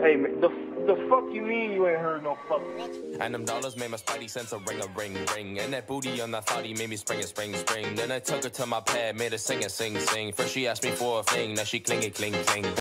Hey, man, the, the fuck you mean you ain't heard no fuckin'? And them dollars made my spidey sense a ring a ring ring. And that booty on that thotty made me spring a spring spring. Then I took her to my pad, made her sing a sing sing. First she asked me for a thing, now she clingy cling cling.